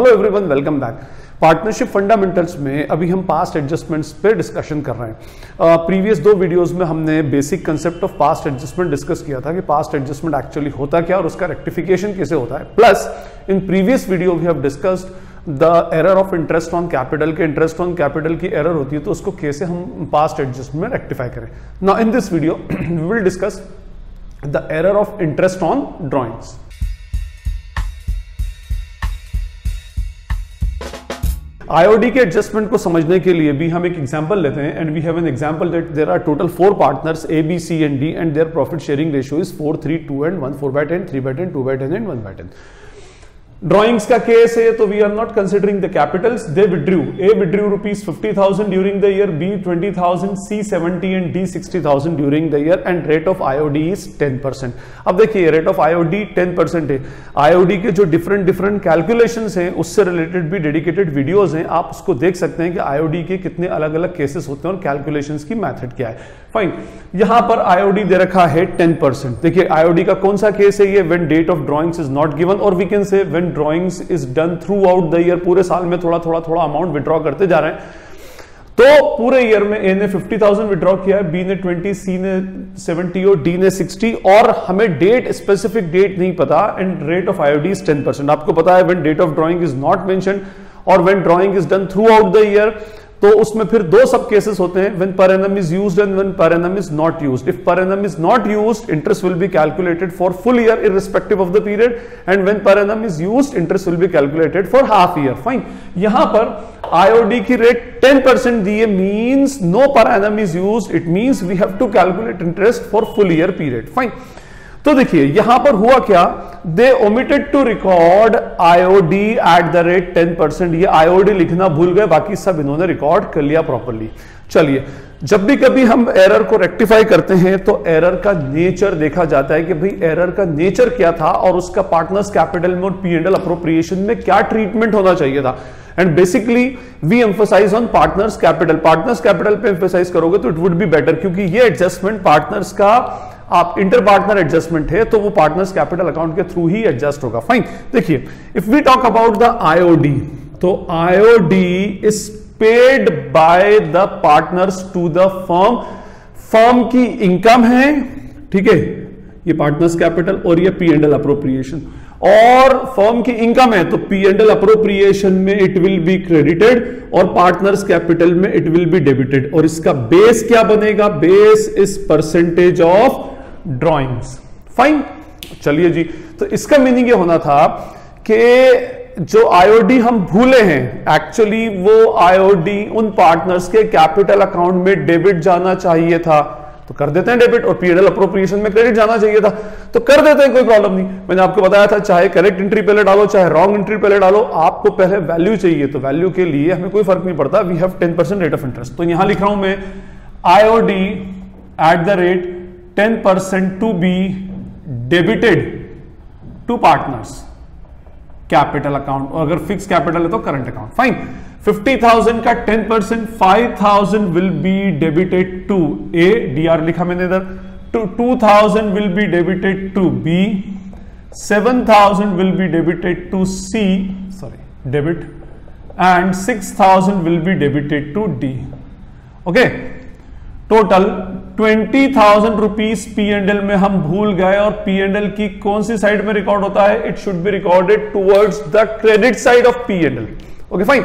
Hello everyone welcome back partnership fundamentals में अभी हम पास्ट एडजस्टमेंट्स पे डिस्कशन कर रहे हैं। प्रीवियस uh, दो वीडियोस में हमने basic concept of past adjustment discuss किया था कि पास्ट एडजस्टमेंट एक्चुअली होता क्या और उसका रेक्टिफिकेशन कैसे होता है। Plus in previous video we have discussed the error of interest on capital के इंटरेस्ट ऑन कैपिटल की एरर होती है तो उसको कैसे हम पास्ट एडजस्टमेंट में रेक्टिफाई करें। Now in this video we will discuss the error of interest on drawings IOD के एडजस्टमेंट को समझने के लिए भी हम एक एग्जांपल लेते हैं and we have an example that there are total four partners A B C and D and their profit sharing ratio is four three two and one four by ten three by ten two by ten and one by ten drawings का case है तो we are not considering the capitals they withdrew a withdrew rupees fifty thousand during the year B twenty thousand C seventy and D sixty thousand the year and rate of IOD is ten percent अब देखिए rate of IOD ten percent है। IOD के जो different different calculation हैं, उससे related भी dedicated videos हैं। आप उसको देख सकते हैं कि आईओडी के कितने अलग अलग केसेस होते हैं और कैलकुलेशन की मैथड क्या है। फाइन यहाँ पर आईओडी दे रखा है टेन परसेंट देखिए आईओडी का कौन सा केस है ये? When date of drawings is not given और we can say when drawings is done throughout the year पूरे साल में थोड़ा थोड़ा थोड़ा अमाउंट विड्रॉ करते जा रहे हैं। तो पूरे ईयर में ए ने 50,000 विड्रॉ किया बी ने 20 सी ने 70 और डी ने 60 और हमें डेट स्पेसिफिक डेट नहीं पता and rate of IOD is 10 percent आपको पता है when date of drawing is not mention और when drawing is done throughout the year तो उसमें फिर दो सब केसेस होते हैं when per is used and when per is not used if per is not used interest will be calculated for full year irrespective of the period and when per is used interest will be calculated for half year fine यहाँ पर IOD की rate 10 percent दिए means no per is use it means we have to calculate interest for full year period fine तो देखिए, यहाँ पर हुआ क्या? They omitted to record IOD at the rate ten percent ये आईओडी लिखना भूल गए, बाकी सब इन्होंने रिकॉर्ड कर लिया प्रॉपरली चलिए, जब भी कभी हम एरर को रेक्टिफाई करते हैं तो एरर का नेचर देखा जाता है कि भाई एरर का नेचर क्या था और उसका पार्टनर्स कैपिटल में और पी एंडल अप्रोप्रिएशन में क्या ट्रीटमेंट होना चाहिए था. And basically we emphasise on partners capital partners capital पे एम्फोसाइज करोगे तो इट वुड बी बेटर क्योंकि ये एडजस्टमेंट पार्टनर्स का आप इंटर पार्टनर एडजस्टमेंट है तो वो पार्टनर्स कैपिटल अकाउंट के थ्रू ही एडजस्ट होगा। फाइन देखिए if we talk about the IOD तो IOD is paid by the partners to the firm firm की इनकम है, ठीक है, ये पार्टनर्स कैपिटल और ये पी एंडल अप्रोप्रिएशन और फर्म की इनकम है तो पी एंडल अप्रोप्रिएशन में इट विल बी क्रेडिटेड और पार्टनर्स कैपिटल में इट विल बी डेबिटेड और इसका बेस क्या बनेगा? Base is percentage of drawings fine चलिए जी। तो इसका मीनिंग ये होना था कि जो आईओडी हम भूले हैं एक्चुअली वो आईओडी उन पार्टनर्स के कैपिटल अकाउंट में डेबिट जाना चाहिए था। तो कर देते हैं डेबिट और पीएनएल अप्रोप्रिएशन में क्रेडिट जाना चाहिए था। तो कर देते हैं, कोई प्रॉब्लम नहीं। मैंने आपको बताया था, चाहे करेक्ट एंट्री पहले डालो, चाहे रॉन्ग एंट्री पहले डालो, आपको पहले वैल्यू चाहिए। तो वैल्यू के लिए हमें कोई फ़र्क नहीं पड़ता। We have ten percent rate of interest तो यहाँ लिख रहा हूँ मैं IOD at the rate 10% to be debited to partners capital account और अगर फिक्स कैपिटल है तो करंट अकाउंट फाइन 50,000 का 10 percent five will be debited to A D R लिखा मैंने इधर. Two two thousand will be debited to B seven thousand will be debited to C sorry debit and six thousand will be debited to D okay total twenty thousand rupees P and L में हम भूल गए और P and L की कौन सी side में record होता है? It should be recorded towards the credit side of P and L okay fine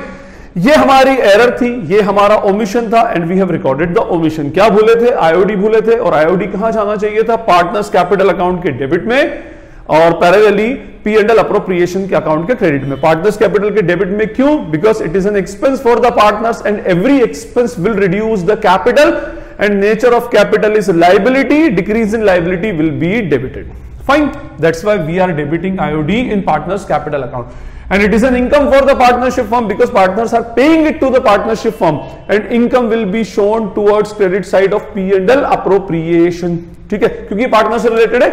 ये हमारी एरर थी, ये हमारा ओमिशन था and we have recorded the omission क्या भूले थे? आईओडी भूले थे, और आईओडी कहाँ जाना चाहिए था? पार्टनर्स कैपिटल अकाउंट के डेबिट में, और parallelly P and L appropriation के अकाउंट के क्रेडिट में. पार्टनर्स कैपिटल के डेबिट में क्यों? Because it is an expense for the partners and every expense will reduce the capital and nature of capital is liability, decrease in liability will be debited. Fine. That's why we are debiting IOD in partners capital account. And it is an income for the partnership firm because partners are paying it to the partnership firm and income will be shown towards credit side of P&L appropriation. ठीक है क्योंकि partner से related है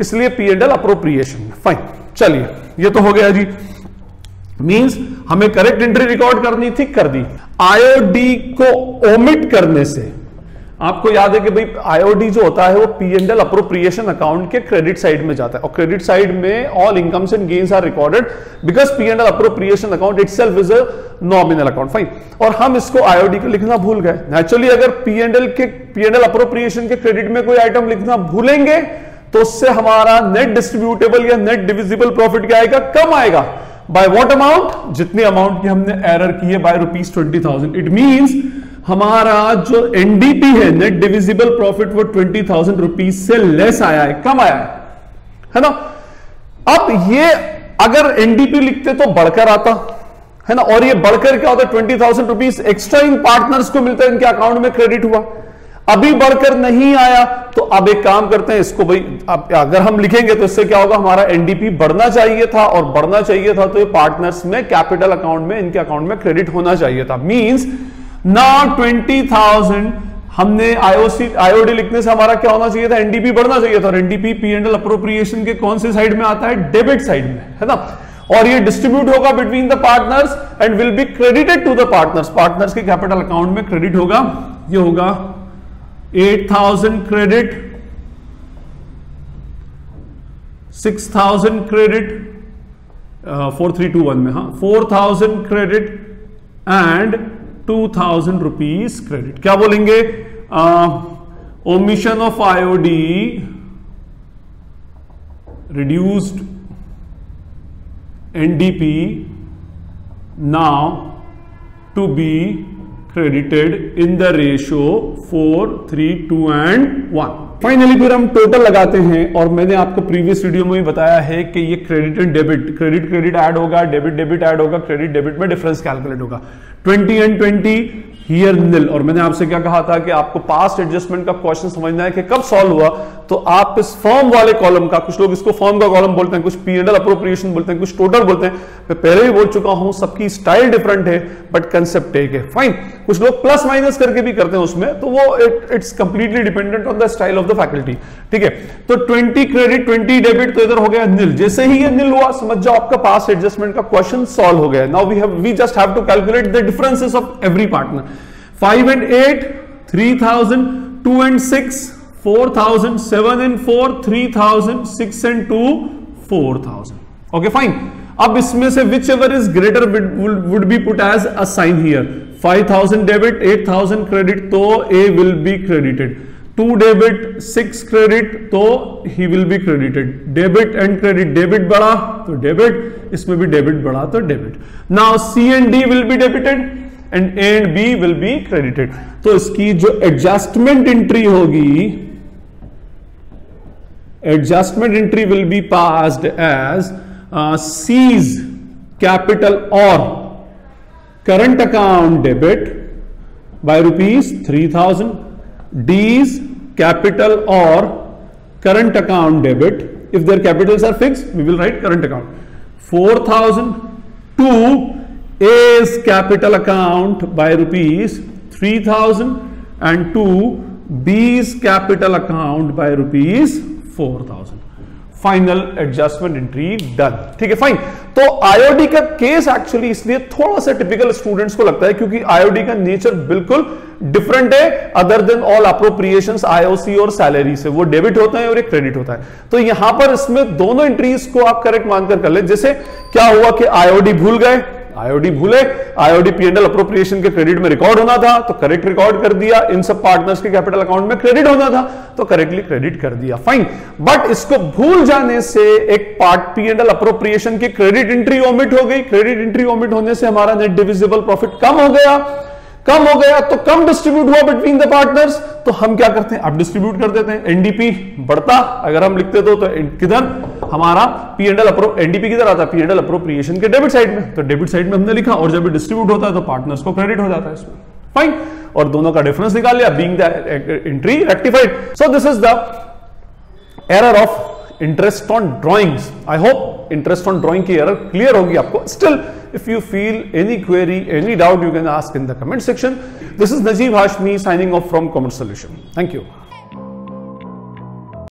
इसलिए P and L appropriation fine चलिए ये तो हो गया जी मींस हमें करेक्ट एंट्री रिकॉर्ड करनी थी कर दी आईओडी को ओमिट करने से आपको याद है कि भाई आईओडी जो होता है वो P and L appropriation account के क्रेडिट साइड में जाता है। और क्रेडिट साइड में all incomes and gains are recorded because P and L appropriation account itself is a nominal account fine और हम इसको आईओडी को लिखना भूल गए। नेचुरली अगर पी एंड एल के पी एंड एल अप्रोप्रिएशन के क्रेडिट में कोई आइटम लिखना भूलेंगे तो उससे हमारा नेट डिस्ट्रीब्यूटेबल या नेट डिविजिबल प्रॉफिट क्या आएगा? कम आएगा। बाय वॉट अमाउंट जितने अमाउंट की हमने एरर की है by rupees twenty thousand it means हमारा जो एनडीपी है नेट डिविजिबल प्रॉफिट वो ट्वेंटी थाउज़ेंड रुपीज़ से लेस आया है, कम आया है है ना? अब ये अगर एनडीपी लिखते तो बढ़कर आता, है ना? और ये बढ़कर क्या होता? है ट्वेंटी थाउज़ेंड रुपीज़ एक्स्ट्रा इन पार्टनर्स को मिलता है, इनके अकाउंट में क्रेडिट हुआ। अभी बढ़कर नहीं आया तो अब एक काम करते हैं, इसको भाई अगर हम लिखेंगे तो इससे क्या होगा? हमारा एनडीपी बढ़ना चाहिए था, और बढ़ना चाहिए था तो ये पार्टनर्स में कैपिटल अकाउंट में, इनके अकाउंट में क्रेडिट होना चाहिए था। मींस ना ट्वेंटी थाउज़ेंड हमने आईओसी आईओडी लिखने से हमारा क्या होना चाहिए था? एनडीपी बढ़ना चाहिए था। और NDP P and L appropriation के कौन से साइड में आता है? डेबिट साइड में, है ना? और ये डिस्ट्रीब्यूट होगा between the partners and will be credited to the partners partners के कैपिटल अकाउंट में क्रेडिट होगा। ये होगा 8000 credit 6000 credit four three two one में हाँ। 4000 credit and two thousand rupees credit क्या बोलेंगे? Omission of IOD reduced NDP now to be credited in the ratio four three two and one finally फिर हम total लगाते हैं और मैंने आपको प्रीवियस वीडियो में भी बताया है कि ये credit and debit credit credit add होगा डेबिट डेबिट ऐड होगा क्रेडिट डेबिट में डिफरेंस कैलकुलेट होगा। 20 एंड 20 हियर निल और मैंने आपसे क्या कहा था कि आपको पास्ट एडजस्टमेंट का क्वेश्चन समझना है कि कब सॉल्व हुआ तो आप इस फॉर्म वाले कॉलम का, कुछ लोग इसको फॉर्म का कॉलम बोलते हैं, कुछ पीरियडल अप्रोप्रिएशन बोलते हैं, कुछ टोटल बोलते हैं मैं पहले भी बोल चुका हूँ, सबकी स्टाइल डिफरेंट है बट कंसेप्ट एक है। फाइन कुछ लोग प्लस माइनस करके भी करते हैं उसमें तो वो it it's completely dependent on the style of the faculty ठीक है? तो 20 क्रेडिट 20 डेबिट तो इधर हो गया निल जैसे ही ये निल हुआ, समझ जाओ आपका पास एडजस्टमेंट का क्वेश्चन सॉल्व हो गया। Now we have we just have to calculate the differences of every partner 5 and 8 3000 2 and 6 4000 7 and 4 3000 6 and 2 4000 okay, fine अब इसमें से whichever is greater would be put as a sign here 5000 debit 8000 credit तो A will be credited to debit six credit तो he will be credited debit and credit debit बढ़ा तो debit इसमें भी debit बढ़ा तो debit now C and D will be debited and A and B will be credited तो इसकी जो एडजस्टमेंट एंट्री होगी adjustment entry will be passed as uh, capital or current account debit by rupees 3000 D's capital or current account debit. If their capitals are fixed we will write current account. 4000 to A's capital account by rupees 3000 to B's capital account by rupees 4000 final adjustment entry done ठीक है fine तो IOD का case actually इसलिए थोड़ा सा typical students को लगता है क्योंकि आईओडी का नेचर बिल्कुल डिफरेंट है other than all appropriation IOC और सैलरी से। वो डेबिट होता है और एक क्रेडिट होता है। तो यहाँ पर इसमें दोनों एंट्रीज को आप करेक्ट मानकर कर ले। जैसे क्या हुआ कि आईओडी भूल गए आईओडी भूले आईओडी पीएनएल अप्रोप्रिएशन के क्रेडिट में रिकॉर्ड होना था तो करेक्ट रिकॉर्ड कर दिया इन सब पार्टनर्स के कैपिटल अकाउंट में क्रेडिट होना था तो करेक्टली क्रेडिट कर दिया फाइन बट इसको भूल जाने से एक पार्ट पीएनएल अप्रोप्रिएशन की क्रेडिट एंट्री ओमिट हो गई क्रेडिट एंट्री ओमिट होने से हमारा नेट डिविजिबल प्रॉफिट कम हो गया। कम हो गया तो कम डिस्ट्रीब्यूट हुआ बिटवीन द पार्टनर्स तो हम क्या करते हैं? अब डिस्ट्रीब्यूट कर देते हैं। एनडीपी बढ़ता अगर हम लिखते तो, तो किधर? हमारा पी एंडल एनडीपी किधर आता है पी एंडल अप्रोप्रिएशन के डेबिट साइड में। तो डेबिट साइड में हमने लिखा और जब डिस्ट्रीब्यूट होता है तो पार्टनर्स को क्रेडिट हो जाता है इसमें। फाइन और दोनों का डिफरेंस निकाल लिया being the entry rectified so this is the error of interest on drawings I hope interest on drawing की एरर क्लियर होगी आपको. Still if you feel any query, any doubt, you can ask in the comment section. This is najib hashmi signing off from commerce solution. Thank you.